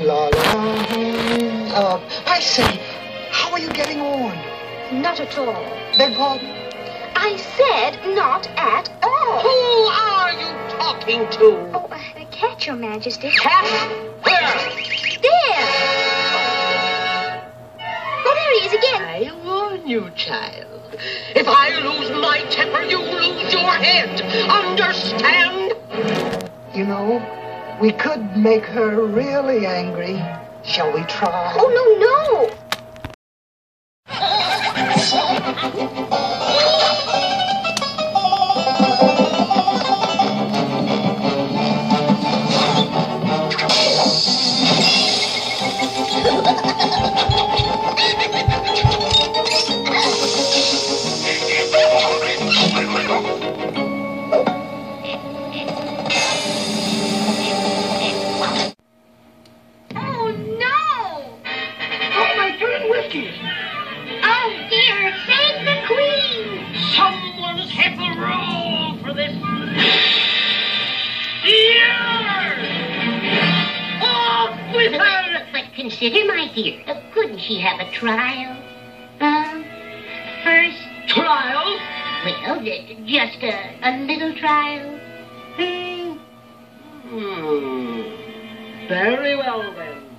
La la. Uh, I say, how are you getting on? Not at all. Beg pardon? I said not at all. Who are you talking to? Oh, uh, the cat, Your Majesty. Cat? Where? There. Oh, there he is again. I warn you, child. If I lose my temper, you lose your head. Understand? You know, we could make her really angry. Shall we try? Oh, no, no. Oh, my! Oh, dear, save the queen! Someone's hit the roll for this. Here! Off with her! But consider, my dear, uh, couldn't she have a trial? Um, first, Trial? well, just a, a little trial. Hmm. Hmm. Very well, then.